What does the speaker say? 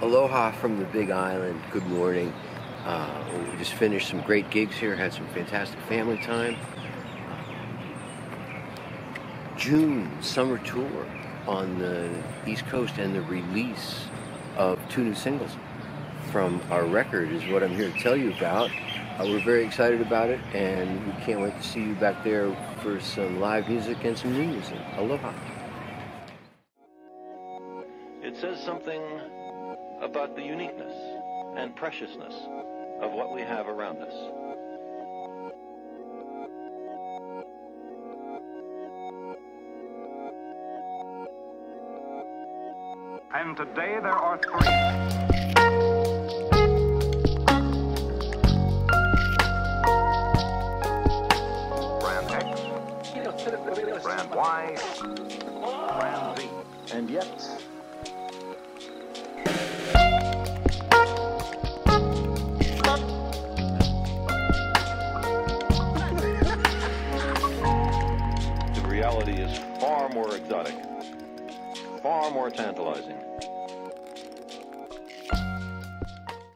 Aloha from the Big Island. Good morning. Uh, we just finished some great gigs here, had some fantastic family time. June summer tour on the East Coast and the release of two new singles from our record is what I'm here to tell you about. Uh, we're very excited about it and we can't wait to see you back there for some live music and some new music. Aloha. It says something about the uniqueness and preciousness of what we have around us. And today there are three. Brand X, Brand Y, Brand Z. And yet, reality is far more exotic, far more tantalizing,